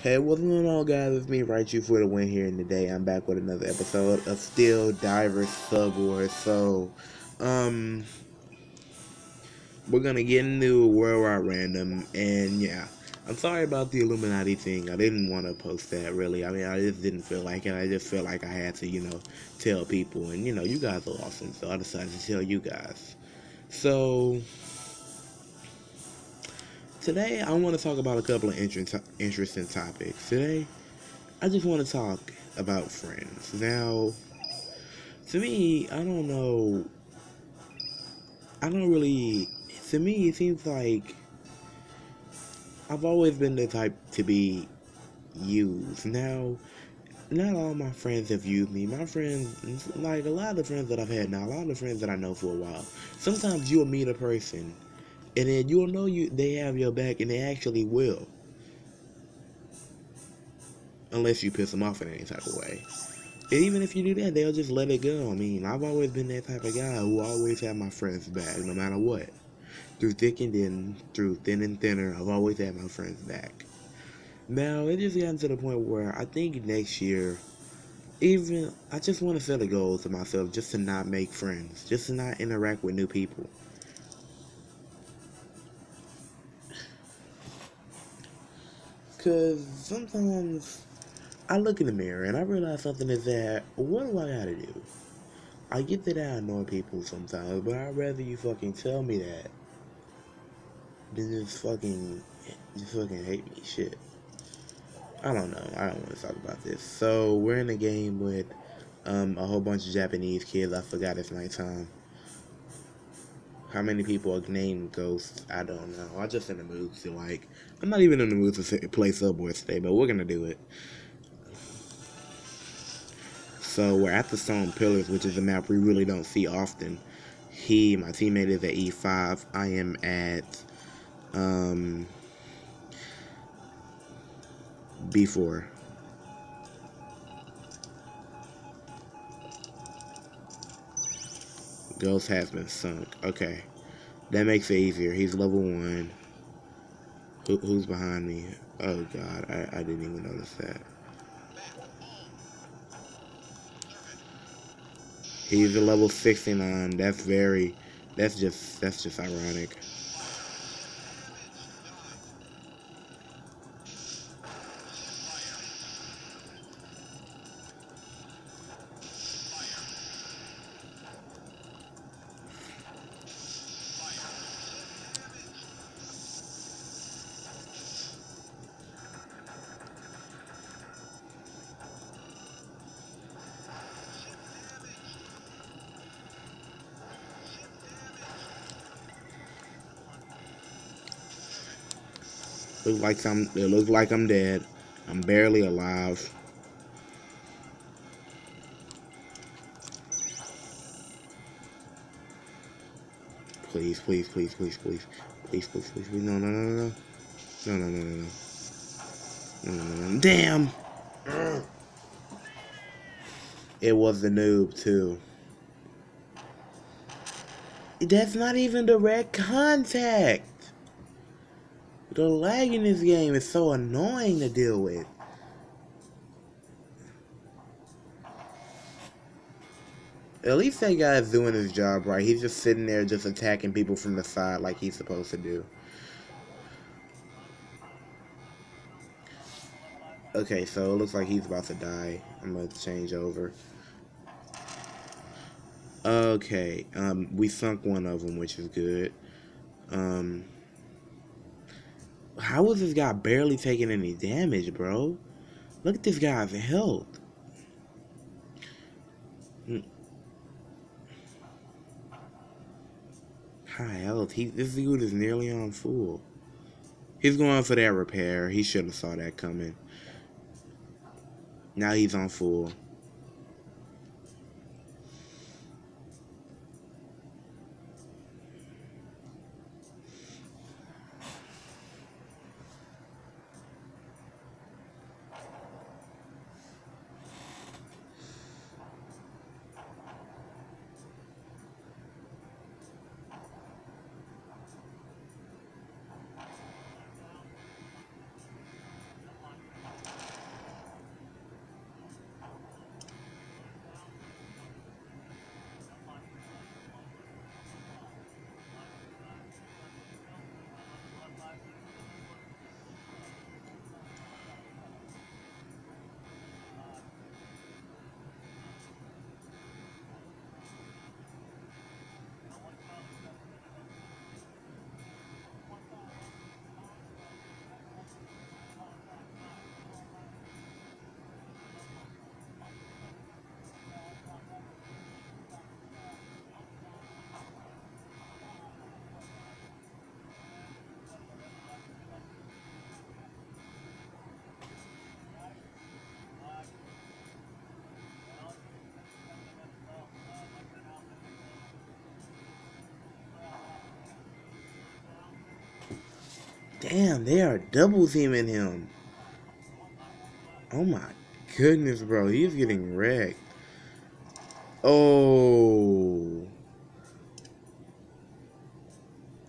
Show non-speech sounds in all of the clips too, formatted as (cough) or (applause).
Hey, what's going on, guys? It's me, You for the win here, and today I'm back with another episode of Steel Divers Sub Wars. So, um, we're gonna get into a Worldwide Random, and yeah, I'm sorry about the Illuminati thing. I didn't want to post that really. I mean, I just didn't feel like it. I just felt like I had to, you know, tell people, and you know, you guys are awesome, so I decided to tell you guys. So, today I want to talk about a couple of interesting topics. Today, I just want to talk about friends. Now, to me, I don't know. I don't really. To me, it seems like I've always been the type to be used. Now, not all my friends have used me. My friends, like a lot of the friends that I've had now, a lot of the friends that I know for a while. Sometimes you'll meet a person and then you'll know you they have your back and they actually will. Unless you piss them off in any type of way. And even if you do that they'll just let it go. I mean i've always been that type of guy who always had my friends back no matter what. Through thick and thin through thin and thinner i've always had my friends back. Now it just gotten to the point where i think next year even i just want to set a goal to myself just to not make friends just to not interact with new people Because sometimes I look in the mirror and I realize something is that, what do I gotta do? I get that I annoy people sometimes, but I'd rather you fucking tell me that than just fucking, just fucking hate me. Shit. I don't know. I don't want to talk about this. So, we're in a game with um, a whole bunch of Japanese kids. I forgot it's nighttime. How many people are named Ghosts? I don't know. I'm just in the mood to like. I'm not even in the mood to play Subway today, but we're gonna do it. So we're at the Stone Pillars, which is a map we really don't see often. He, my teammate, is at E5. I am at um, B4. Ghost has been sunk. Okay. That makes it easier. He's level one. Who, who's behind me? Oh god, I, I didn't even notice that. He's a level 69. That's very, that's just, that's just ironic. Like I'm. It looks like I'm dead. I'm barely alive. Please, please, please, please, please, please, please, please, please. No, no, no, no, no, no, no, no, no, no, no, no, no. Damn. It was the noob too. That's not even direct contact. The lag in this game is so annoying to deal with. At least that guy's doing his job right. He's just sitting there just attacking people from the side like he's supposed to do. Okay, so it looks like he's about to die. I'm going to change over. Okay, um, we sunk one of them, which is good. Um... How was this guy barely taking any damage, bro? Look at this guy's health. Hmm. High health. He, this dude is nearly on full. He's going for that repair. He should have saw that coming. Now he's on full. Damn, they are double teaming him. Oh my goodness, bro. He's getting wrecked. Oh.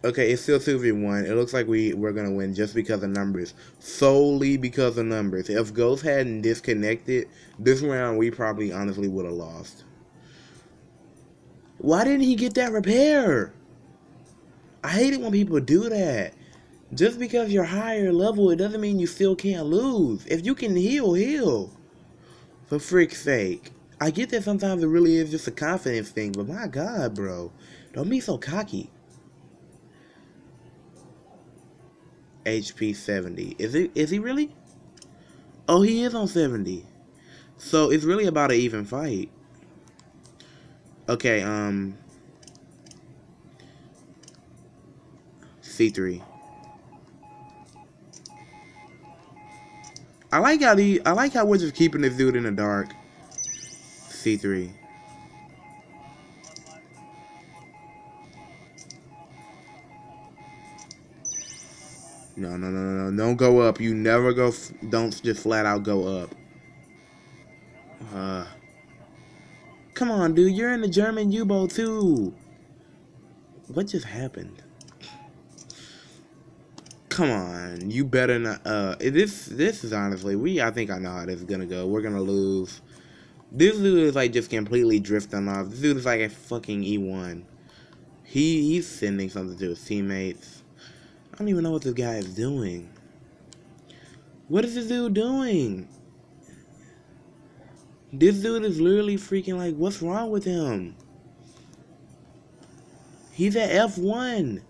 Okay, it's still 2v1. It looks like we, we're going to win just because of numbers. Solely because of numbers. If Ghost hadn't disconnected, this round we probably honestly would have lost. Why didn't he get that repair? I hate it when people do that. Just because you're higher level, it doesn't mean you still can't lose. If you can heal, heal. For frick's sake. I get that sometimes it really is just a confidence thing, but my god, bro. Don't be so cocky. HP 70. Is it is he really? Oh, he is on 70. So it's really about an even fight. Okay, um C3. I like how the I like how we're just keeping this dude in the dark. C3. No, no, no, no, no. Don't go up. You never go. don't just flat out go up. Uh. Come on, dude. You're in the German U-boat too. What just happened? Come on. You better not. Uh, this this is honestly. We. I think I know how this is gonna go. We're gonna lose. This dude is like just completely drifting off. This dude is like a fucking E1. He he's sending something to his teammates. I don't even know what this guy is doing. What is this dude doing? This dude is literally freaking like, what's wrong with him? He's at F1.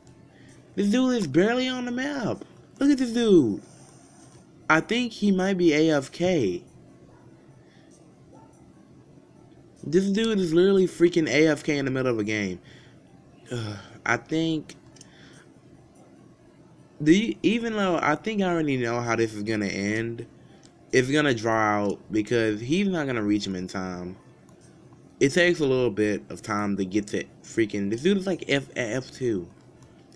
This dude is barely on the map. Look at this dude. I think he might be AFK. This dude is literally freaking AFK in the middle of a game. Ugh, (sighs) I think the even though I think I already know how this is gonna end, it's gonna draw out because he's not gonna reach him in time. It takes a little bit of time to get to freaking. This dude is like F at F two.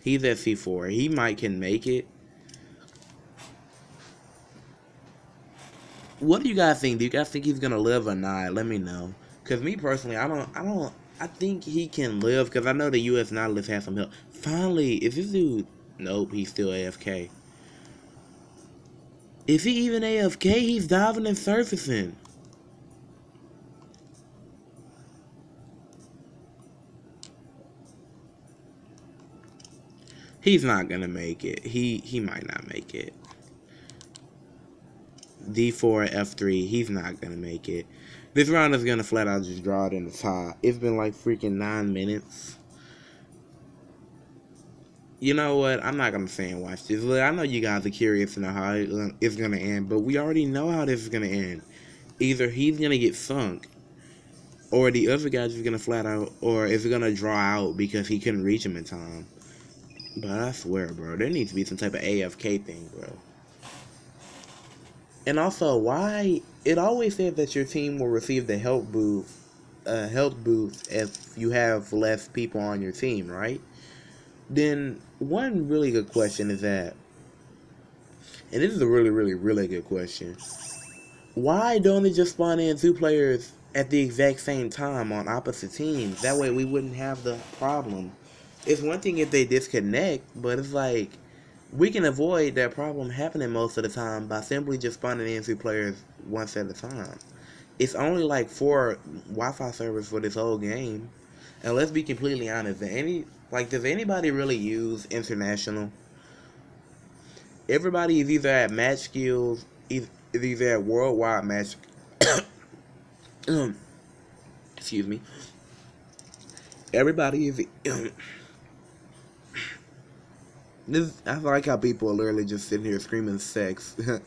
He's at C four. He might can make it. What do you guys think? Do you guys think he's gonna live or not? Let me know. Cause me personally, I don't. I don't. I think he can live because I know the U.S. Nautilus has some help. Finally, is this dude Nope, he's still AFK. Is he even AFK? He's diving and surfacing. He's not gonna make it. He he might not make it. D4 F3, he's not gonna make it. This round is gonna flat out just draw it in the tie. It's been like freaking nine minutes you know what? I'm not gonna say and watch this. Look, I know you guys are curious to know how it's gonna end, but we already know how this is gonna end. Either he's gonna get sunk, or the other guy's just gonna flat out, or it's gonna draw out because he couldn't reach him in time. But I swear, bro, there needs to be some type of AFK thing, bro. And also, why it always says that your team will receive the health boost, uh, health boost if you have less people on your team, right? then one really good question is that, and this is a really, really, really good question. Why don't they just spawn in two players at the exact same time on opposite teams? That way we wouldn't have the problem. It's one thing if they disconnect, but it's like we can avoid that problem happening most of the time by simply just spawning in players once at a time. It's only like four Wi-Fi servers for this whole game. And let's be completely honest, any like, does anybody really use international? Everybody is either at match skills, is either at worldwide match. (coughs) excuse me. Everybody is. (coughs) this I like how people are literally just sitting here screaming sex. (laughs)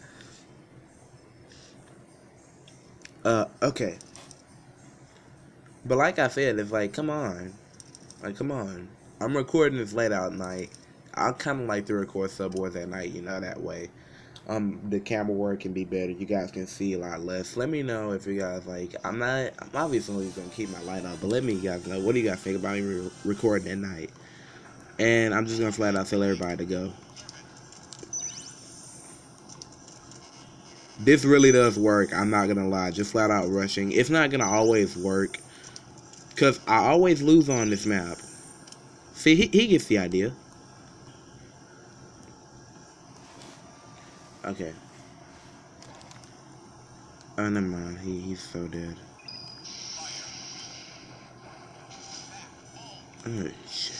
uh, okay. But like I said, it's like, come on. Like, come on. I'm recording this late out night. I kind of like to record subwars at night, you know, that way. Um, the camera work can be better. You guys can see a lot less. Let me know if you guys like. I'm not. I'm obviously gonna keep my light on, but let me guys know. What do you guys think about me re recording at night? And I'm just gonna flat out tell everybody to go. This really does work. I'm not gonna lie. Just flat out rushing. It's not gonna always work. Cause I always lose on this map. See, he, he gets the idea. Okay. Oh, never mind. He, he's so dead. Oh, shit.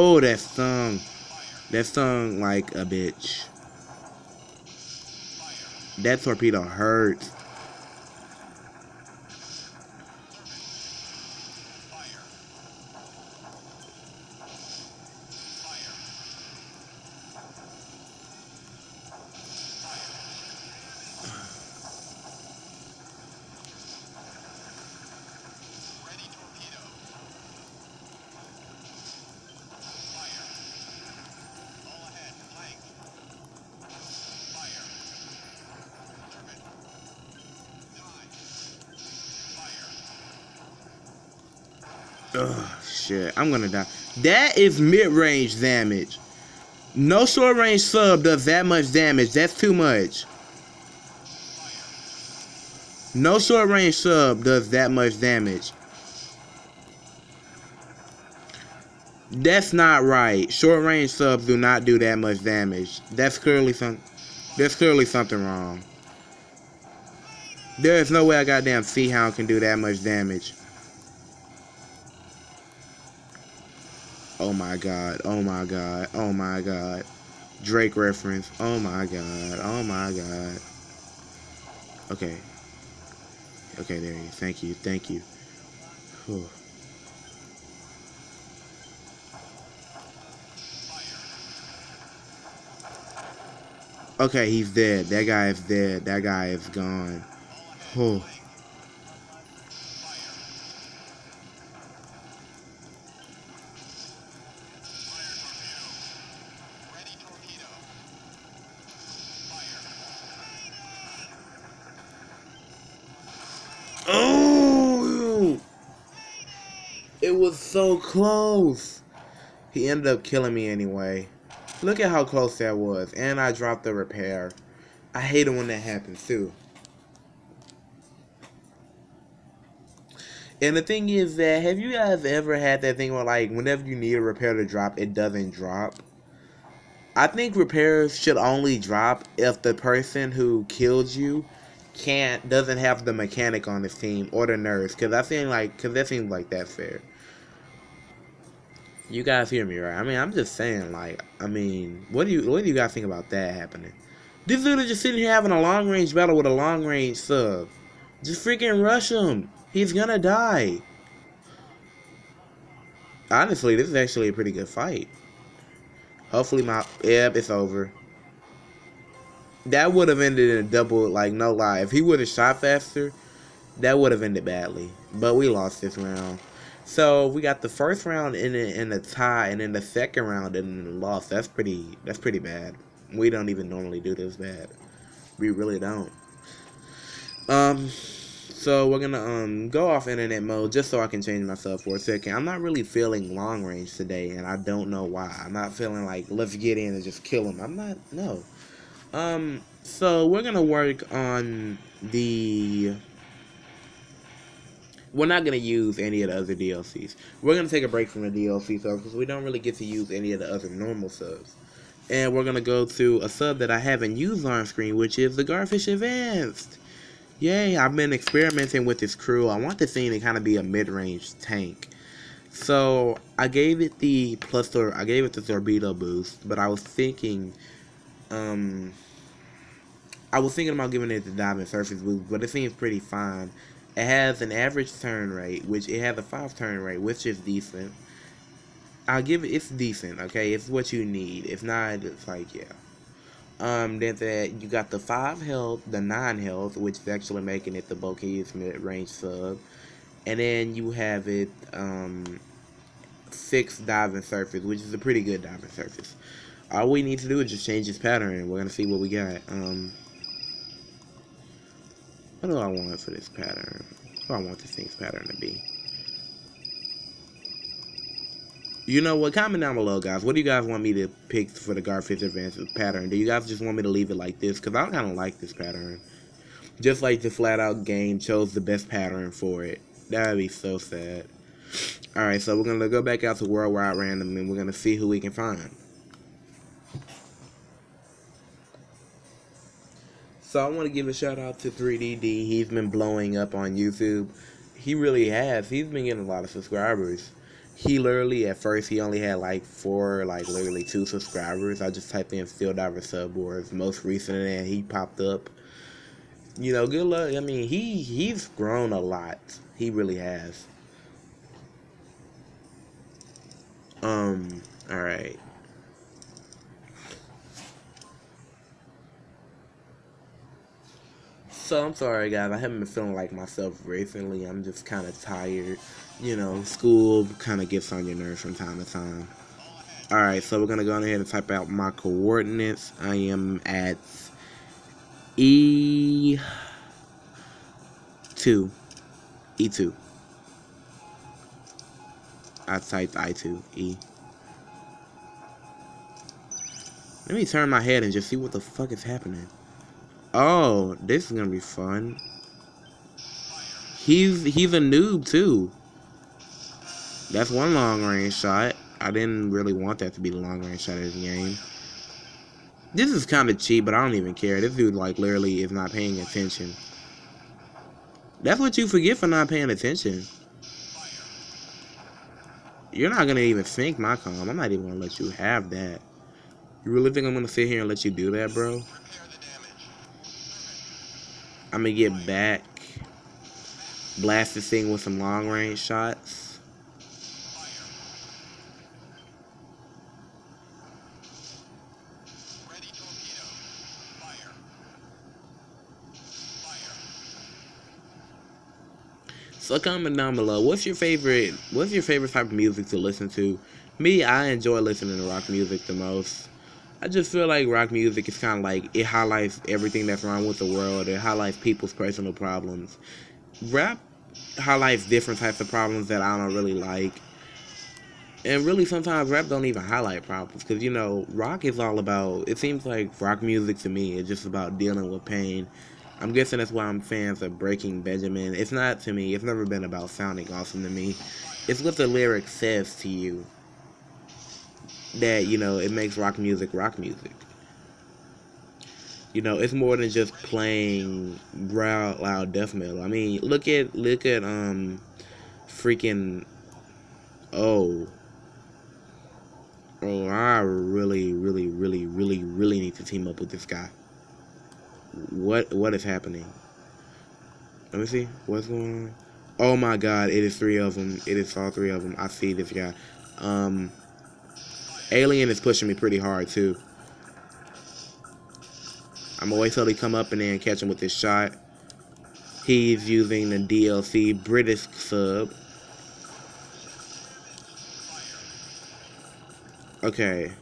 Oh, that stung. That stung like a bitch. That torpedo hurts. Ugh, shit. I'm gonna die. That is mid-range damage. No short-range sub does that much damage. That's too much. No short-range sub does that much damage. That's not right. Short-range subs do not do that much damage. That's clearly some. There's clearly something wrong. There is no way a goddamn Sea Hound can do that much damage. Oh my god. Oh my god. Oh my god. Drake reference. Oh my god. Oh my god. Okay. Okay, there you Thank you. Thank you. Whew. Okay, he's dead. That guy is dead. That guy is gone. Oh. Close. He ended up killing me anyway. Look at how close that was. And I dropped the repair. I hate it when that happens too. And the thing is that, have you guys ever had that thing where, like, whenever you need a repair to drop, it doesn't drop? I think repairs should only drop if the person who killed you can't doesn't have the mechanic on his team or the nurse because I feel like because that seems like that's fair. You guys hear me right? I mean, I'm just saying, like, I mean, what do you what do you guys think about that happening? This dude is just sitting here having a long range battle with a long range sub. Just freaking rush him. He's gonna die. Honestly, this is actually a pretty good fight. Hopefully my yep, it's over that would have ended in a double, like, no lie. If he would have shot faster, that would have ended badly. But we lost this round. So we got the first round in a, in a tie, and then the second round in a loss. That's pretty. That's pretty bad. We don't even normally do this bad. We really don't. Um. So we're gonna um go off internet mode just so I can change myself for a second. I'm not really feeling long range today, and I don't know why. I'm not feeling like let's get in and just kill him. I'm not. No. Um, so we're gonna work on the. We're not gonna use any of the other DLCs. We're gonna take a break from the DLC subs because we don't really get to use any of the other normal subs. And we're gonna go to a sub that I haven't used on screen, which is the Garfish Advanced. Yay! I've been experimenting with this crew. I want this thing to kind of be a mid-range tank. So I gave it the plus or I gave it the torpedo boost, but I was thinking um, I was thinking about giving it the diamond surface boost, but it seems pretty fine. It has an average turn rate, which it has a five turn rate, which is decent. I'll give it, it's decent, okay? It's what you need. If not, it's like, yeah. Um, then that you got the 5 health, the 9 health, which is actually making it the bulkiest mid-range sub. And then you have it, um, 6 diving surface, which is a pretty good diving surface all we need to do is just change this pattern and we're gonna see what we got um What do I want for this pattern? What do I want this thing's pattern to be? You know what? Comment down below, guys. What do you guys want me to pick for the Garfish Advances pattern? Do you guys just want me to leave it like this? Because I kind of like this pattern. Just like the flat out game chose the best pattern for it. That would be so sad. Alright, so we're going to go back out to Worldwide Random and we're going to see who we can find. So I want to give a shout out to 3DD. He's been blowing up on YouTube. He really has. He's been getting a lot of subscribers. He literally, at first, he only had like four, like literally two subscribers. I just typed in Steel Diver Sub most recent, and he popped up. You know, good luck. I mean, he he's grown a lot. He really has. Um, alright. So I'm sorry, guys. I haven't been feeling like myself recently. I'm just kind of tired. You know, school kind of gets on your nerves from time to time. Alright, so we're going to go ahead and type out my coordinates. I am at E2. E2. I typed I2, E. Let me turn my head and just see what the fuck is happening. Oh, this is gonna be fun. He's he's a noob too. That's one long range shot. I didn't really want that to be the long range shot of the game. This is kind of cheap, but I don't even care. This dude like literally is not paying attention. That's what you forget for not paying attention. You're not gonna even think my com. I'm not even gonna let you have that. You really think I'm gonna sit here and let you do that, bro? I'm gonna get back, blast this thing with some long range shots. So comment down below. What's your favorite? What's your favorite type of music to listen to? Me, I enjoy listening to rock music the most. I just feel like rock music is kind of like it highlights everything that's wrong with the world. It highlights people's personal problems. Rap highlights different types of problems that I don't really like. And really, sometimes rap don't even highlight problems because you know, rock is all about. It seems like rock music to me is just about dealing with pain. I'm guessing that's why I'm fans of Breaking Benjamin. It's not to me. It's never been about sounding awesome to me. It's what the lyric says to you that you know it makes rock music rock music. You know, it's more than just playing loud, loud death metal. I mean, look at look at um, freaking oh. Oh, I really, really, really, really, really need to team up with this guy. What what is happening? Let me see. What's going on? Oh my god, it is three of them. It is all three of them. I see this guy. Um, Alien is pushing me pretty hard, too. I'm gonna wait till he come up and then catch him with this shot. He's using the DLC British sub. Okay.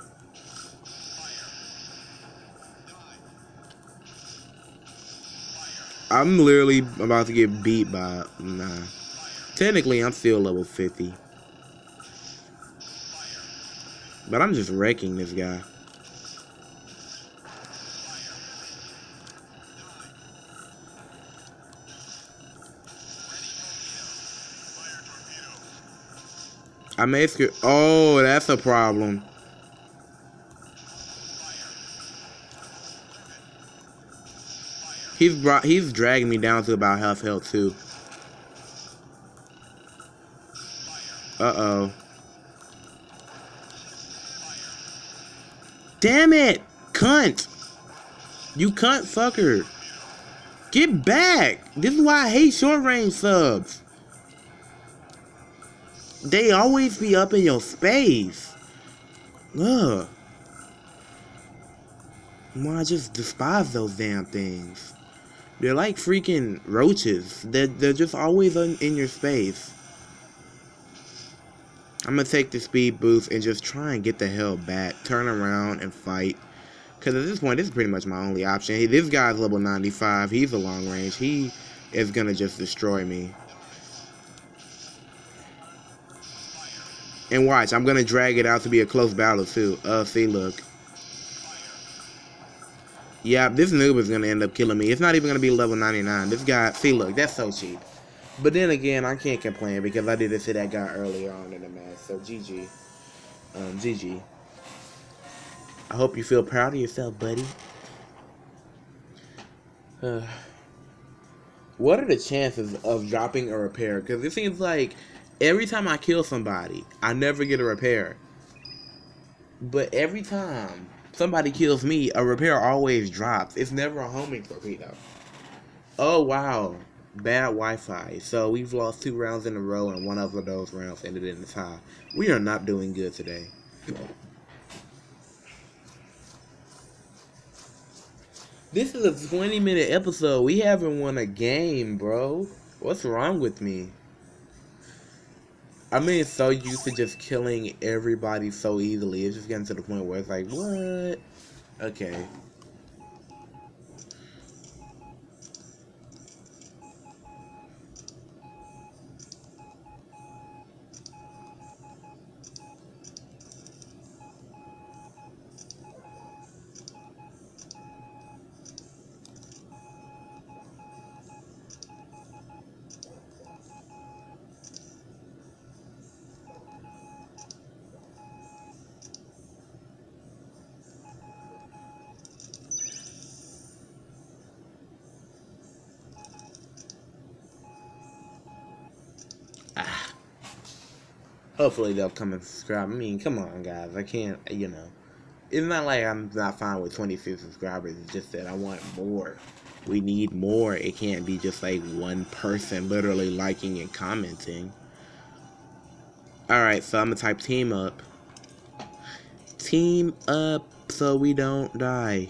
I'm literally about to get beat by... Nah. Technically, I'm still level 50. But I'm just wrecking this guy. I may screw. Oh, that's a problem. He's brought. He's dragging me down to about half health too. Uh oh. You cunt fucker! Get back! This is why I hate short range subs. They always be up in your space. Ugh. Well, I just despise those damn things. They're like freaking roaches. They're, they're just always in, in your space. I'm to take the speed boost and just try and get the hell back. Turn around and fight. Because at this point, this is pretty much my only option. This guy's level 95. He's a long range. He is gonna just destroy me. And watch, I'm gonna drag it out to be a close battle too. Uh, see, look. Yeah, this noob is gonna end up killing me. It's not even gonna be level 99. This guy, see, look, that's so cheap. But then again, I can't complain because I did this to that guy earlier on in the match. So GG, um, GG. I hope you feel proud of yourself, buddy. Uh, what are the chances of dropping a repair? Because it seems like every time I kill somebody, I never get a repair. But every time somebody kills me, a repair always drops. It's never a homing torpedo. Oh, wow. Bad Wi-Fi. So we've lost two rounds in a row, and one of those rounds ended in a tie. We are not doing good today. This is a 20 minute episode. We haven't won a game, bro. What's wrong with me? I mean, so used to just killing everybody so easily. It's just getting to the point where it's like, what? Okay. Hopefully they'll come and subscribe. I mean, come on, guys. I can't, you know. It's not like I'm not fine with 26 subscribers. It's just that I want more. We need more. It can't be just like one person literally liking and commenting. Alright, so I'm going to type team up. Team up so we don't die.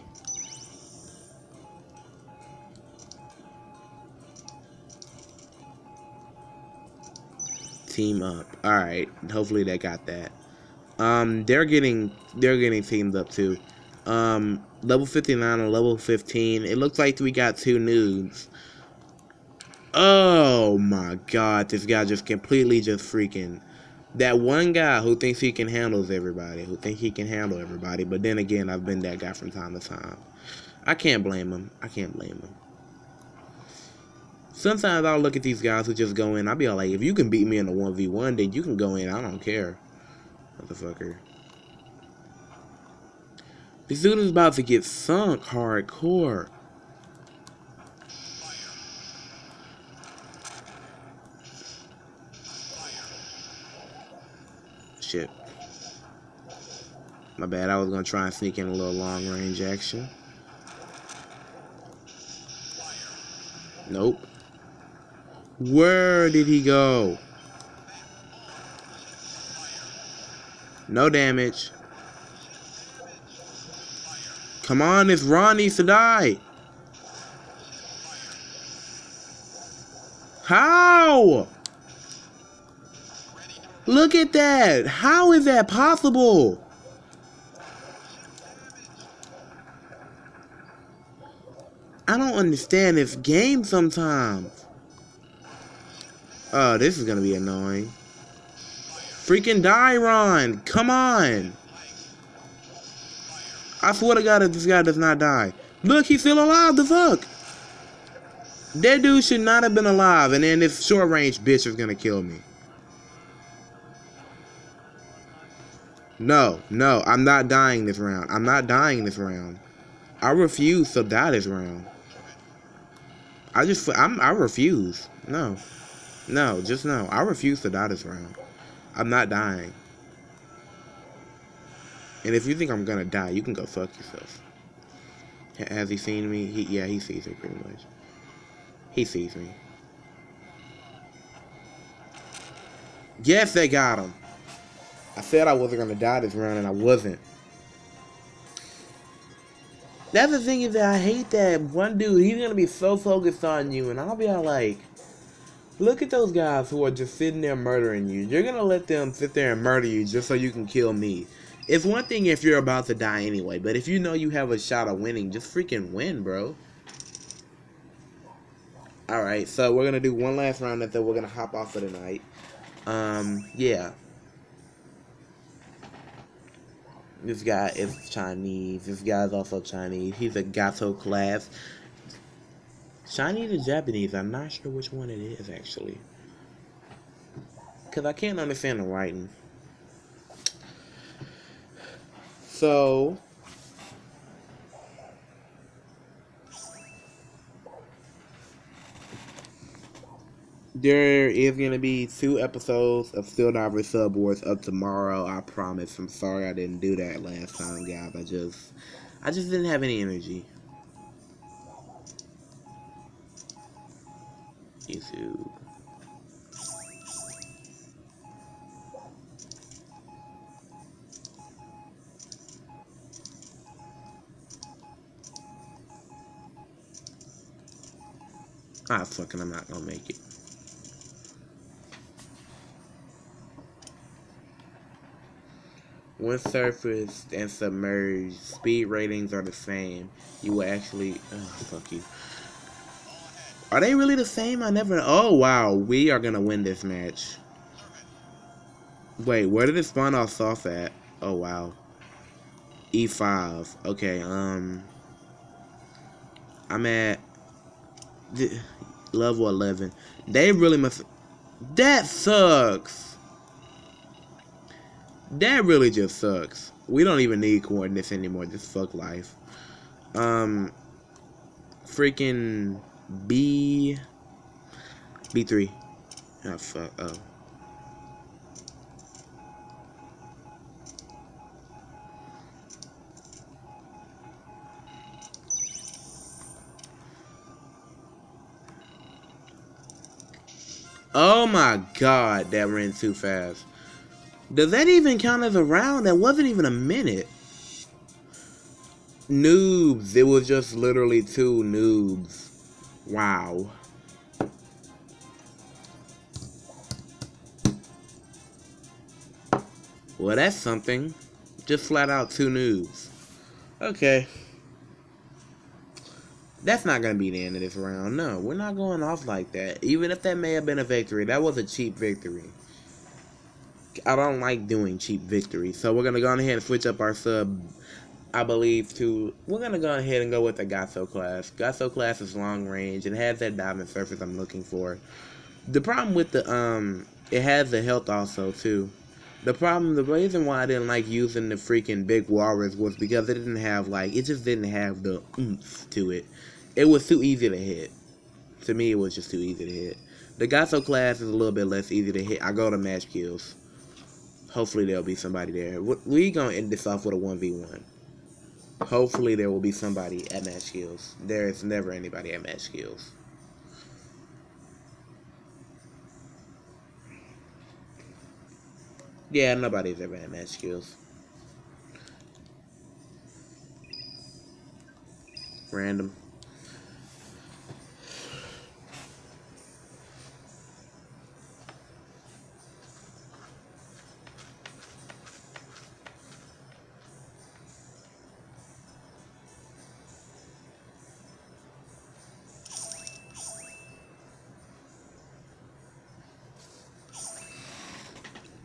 Team up. All right, hopefully they got that. Um, they're getting they're getting teamed up too. Um, level 59 and level 15. It looks like we got two noobs. Oh my god, this guy just completely just freaking that one guy who thinks he can handle everybody, who thinks he can handle everybody, but then again, I've been that guy from time to time. I can't blame him. I can't blame him. Sometimes I'll look at these guys who just go in. I'll be all like, if you can beat me in a 1v1, then you can go in. I don't care. Motherfucker. This dude is about to get sunk hardcore. Shit. My bad. I was to try and sneak in a little long range action. Nope. Where did he go? No damage. Come on, this Ron needs to die. How? Look at that. How is that possible? I don't understand this game sometimes. Oh, this is gonna be annoying. Freaking die, Ron! Come on! I swear to God if this guy does not die. Look, he's still alive, the fuck? That dude should not have been alive, and then this short range bitch is gonna kill me. No, no, I'm not dying this round. I'm not dying this round. I refuse to die this round. I just, I'm, I refuse. No. No, just no. I refuse to die this round. I'm not dying. And if you think I'm gonna die, you can go fuck yourself. Has he seen me? He, yeah, he sees me pretty much. He sees me. Yes, they got him. I said I wasn't gonna die this round, and I wasn't. That's the thing is that I hate that one dude. He's gonna be so focused on you, and I'll be all like. Look at those guys who are just sitting there murdering you. You're gonna let them sit there and murder you just so you can kill me. It's one thing if you're about to die anyway, but if you know you have a shot of winning, just freaking win, bro. All right, so we're gonna do one last round, and then we're gonna hop off for the night. Um, yeah. This guy is Chinese. This guy's also Chinese. He's a Gato class. Chinese or Japanese? I'm not sure which one it is actually. Cause I can't understand the writing. So there is gonna be two episodes of Steel Diver Sub Wars up tomorrow. I promise. I'm sorry I didn't do that last time, guys. I just, I just didn't have any energy. YouTube. Ah, fucking, I'm not gonna make it. When surfaced and submerged, speed ratings are the same. You will actually, oh, fuck you. Are they really the same? I never, oh wow, we are gonna win this match. Wait, where did it spawn off off at? Oh wow. E5. Okay, um. I'm at the level 11. They really must. That sucks. That really just sucks. We don't even need coordinates anymore. Just fuck life. Um. Freaking B. B3. Oh, ah, fuck. Oh. Oh my god, that ran too fast. Does that even count as a round? That wasn't even a minute. Noobs. It was just literally two noobs. Wow. Well, that's something. Just flat out two noobs. Okay. That's not going to be the end of this round. No, we're not going off like that. Even if that may have been a victory, that was a cheap victory. I don't like doing cheap victories. So we're going to go ahead and switch up our sub, I believe, to... We're to go ahead and go with the Gato class. Gato class is long range. It has that diamond surface I'm looking for. The problem with the... um, It has the health also, too. The problem, the reason why I didn't like using the freaking big walrus was because it didn't have, like, it just didn't have the oomph to it it was too easy to hit. To me, it was just too easy to hit. The Gato class is a little bit less easy to hit. I go to match kills. Hopefully there'll be somebody there. We gonna end this off with a 1v1. Hopefully there will be somebody at match kills. There is never anybody at match kills. Yeah, nobody's ever at match kills. Random.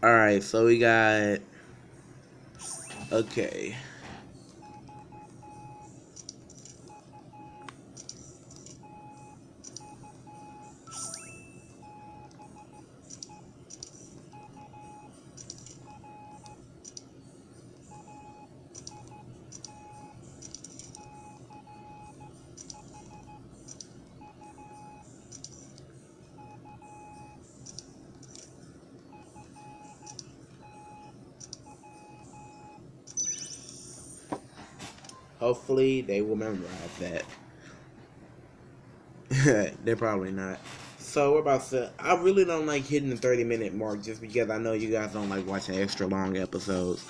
Alright, so we got... Okay. They will memorize that. (laughs) They're probably not. So we're about to. I really don't like hitting the 30 minute mark just because I know you guys don't like watching extra long episodes.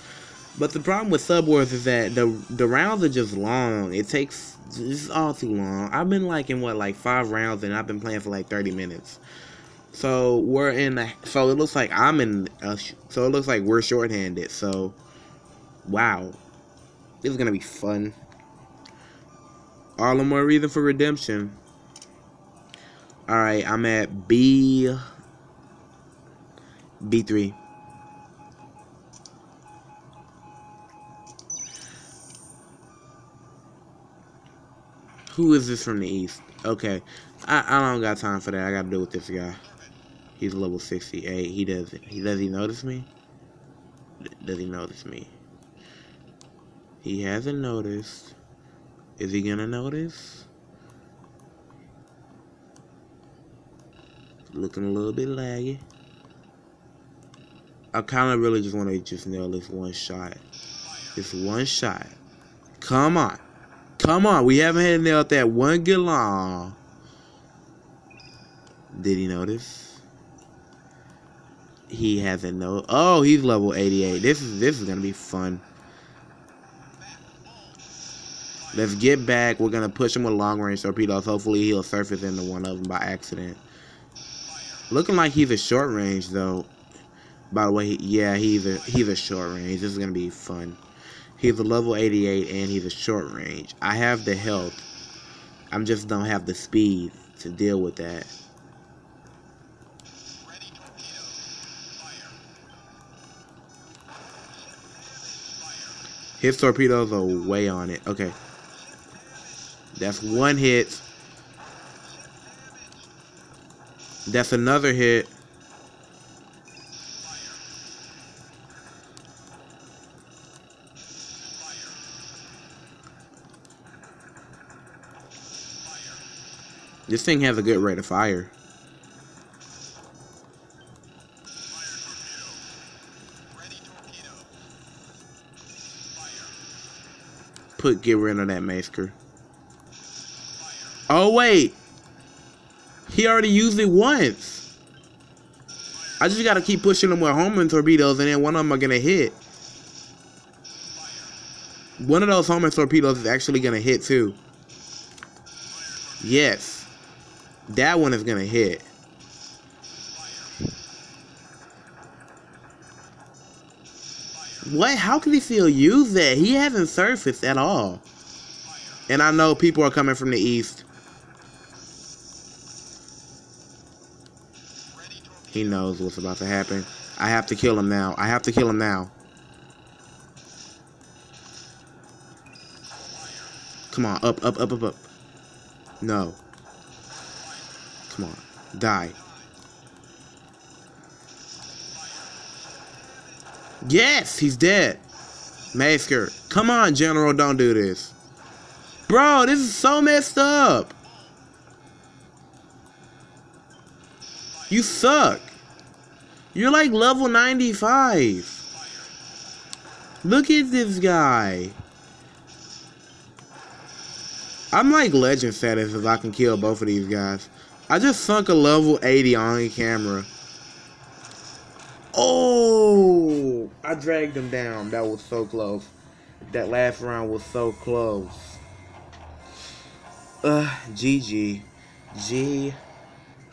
But the problem with Sub Wars is that the the rounds are just long. It takes it's all too long. I've been like in what like five rounds and I've been playing for like 30 minutes. So we're in. A, so it looks like I'm in. A, so it looks like we're shorthanded. So wow, this is gonna be fun. All the more reason for redemption. Alright, I'm at B... B3. Who is this from the east? Okay. I, I don't got time for that. I gotta deal with this guy. He's level 68. He doesn't. He does he notice me? Does he notice me? He hasn't noticed. Is he gonna notice? Looking a little bit laggy. I kind of really just want to just nail this one shot. This one shot. Come on. Come on. We haven't had nailed that one good long. Did he notice? He hasn't know. Oh, he's level 88. This is this is gonna be fun. Let's get back. We're gonna push him with long range torpedoes. Hopefully he'll surface into one of them by accident. Looking like he's a short range though. By the way, yeah, he's a he's a short range. This is gonna be fun. He's a level 88 and he's a short range. I have the health. I just don't have the speed to deal with that. His torpedoes are way on it. Okay. That's one hit. That's another hit. This thing has a good rate of fire. Put get rid of that masker. Oh wait. He already used it once. I just gotta keep pushing him with homing torpedoes and then one of them are gonna hit. One of those homing torpedoes is actually gonna hit too. Yes. That one is gonna hit. What? How can he still use that? He hasn't surfaced at all. And I know people are coming from the east. He knows what's about to happen. I have to kill him now. I have to kill him now. Come on, up, up, up, up, up. No. Come on. Die. Yes, he's dead. Masker. Come on, General, don't do this. Bro, this is so messed up. You suck. You're like level 95. Look at this guy. I'm like legend status if I can kill both of these guys. I just sunk a level 80 on the camera. Oh! I dragged him down. That was so close. That last round was so close. Uh, GG. G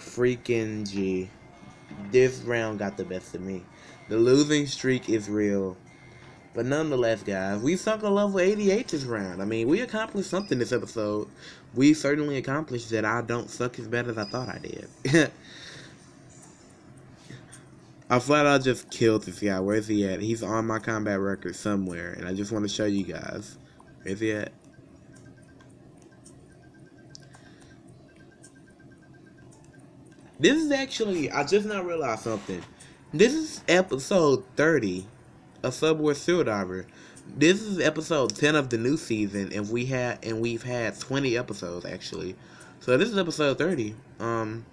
freaking G. This round got the best of me. The losing streak is real. But nonetheless, guys, we sunk a level 88 this round. I mean, we accomplished something this episode. We certainly accomplished that I don't suck as bad as I thought I did. (laughs) I flat out just killed this guy. Where's he at? He's on my combat record somewhere, and I just want to show you guys. Where's he at? This is actually, I just now realized something. This is episode 30 a Subway Sewer Diver. This is episode 10 of the new season, and we had and we've had 20 episodes actually. So this is episode 30. Um,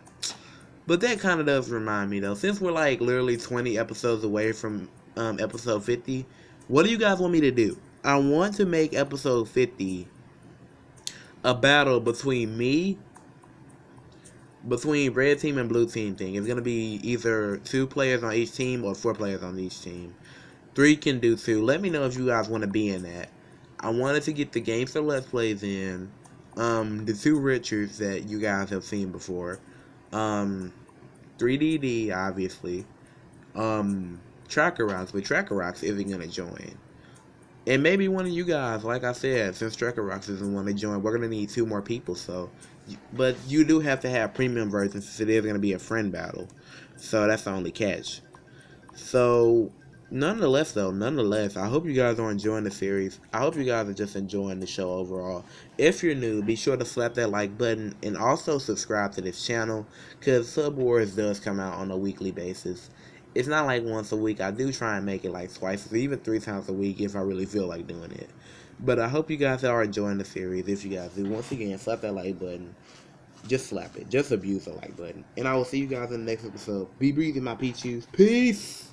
but that kind of does remind me though, since we're like literally 20 episodes away from um, episode 50, what do you guys want me to do? I want to make episode 50 a battle between me, between red team and blue team thing. It's gonna be either two players on each team or four players on each team. Three can do two. Let me know if you guys want to be in that. I wanted to get the Gamester Let's Plays in. Um, the two Richards that you guys have seen before. Um, 3DD, obviously. Um, Tracker Rocks, but Tracker Rocks isn't going to join. And maybe one of you guys, like I said, since Tracker Rocks isn't to join, we're going to need two more people. So but you do have to have premium versions since it is going to be a friend battle. So that's the only catch. So nonetheless though nonetheless i hope you guys are enjoying the series. I hope you guys are just enjoying the show overall. If you're new be sure to slap that like button and also subscribe to this channel because sub wars does come out on a weekly basis. It's not like once a week. I do try and make it like twice or even three times a week if i really feel like doing it but i hope you guys are enjoying the series. If you guys do once again slap that like button. Just slap it. Just abuse the like button. And i will see you guys in the next episode. Be breathing, my peaches peace